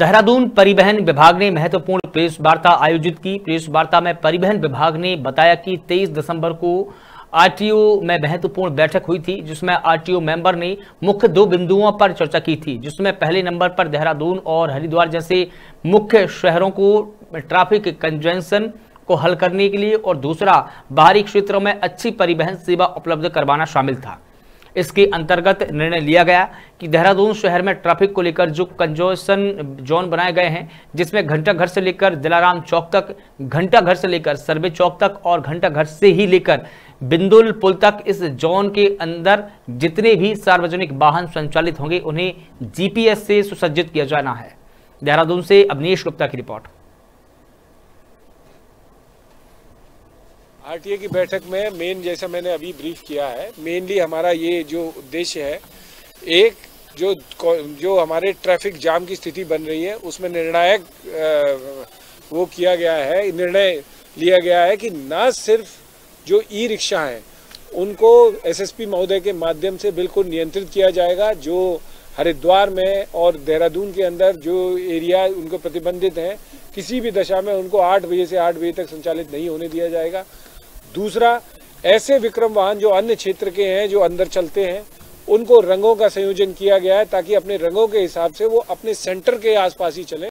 देहरादून परिवहन विभाग ने महत्वपूर्ण प्रेस वार्ता आयोजित की। प्रेस वार्ता में परिवहन विभाग ने बताया कि 23 दिसंबर को आरटीओ में महत्वपूर्ण बैठक हुई थी, जिसमें आरटीओ मेंबर ने मुख्य दो बिंदुओं पर चर्चा की थी, जिसमें पहले नंबर पर देहरादून और हरिद्वार जैसे मुख्य शहरों को ट्रैफ़िक कंजेंशन को हल करने के लिए और दूसरा बाहरी क्षेत्रों में अच्छी परिवहन सेवा उपलब्ध करवाना शामिल था। इसके अंतर्गत निर्णय लिया गया कि देहरादून शहर में ट्रैफ़िक को लेकर जो कंजोशन जोन बनाए गए हैं, जिसमें घंटा घर से लेकर दिलाराम चौक तक, घंटा घर से लेकर सर्वे चौक तक और घंटा घर से ही लेकर बिंदुल पुल तक इस जोन के अंदर जितने भी सार्वजनिक वाहन संचालित होंगे, उन्हें जीपीएस से सुसज्जित किया जाना है। देहरादून से अवनीश गुप्ता की रिपोर्ट। आरटीए की बैठक में मेन जैसा मैंने अभी ब्रीफ किया है मेनली हमारा ये जो उद्देश्य है, एक जो जो हमारे ट्रैफ़िक जाम की स्थिति बन रही है, उसमें निर्णायक वो किया गया है, निर्णय लिया गया है कि न सिर्फ़ जो ई रिक्शा हैं, उनको एसएसपी महोदय के माध्यम से बिल्कुल नियंत्रित किया जाएगा, जो हरिद्वार में और देहरादून के अंदर जो एरिया उनको प्रतिबंधित हैं, किसी भी दशा में उनको आठ बजे से आठ बजे तक संचालित नहीं होने दिया जाएगा। दूसरा, ऐसे विक्रम वाहन जो अन्य क्षेत्र के हैं, जो अंदर चलते हैं, उनको रंगों का संयोजन किया गया है ताकि अपने रंगों के हिसाब से वो अपने सेंटर के आसपास ही चले।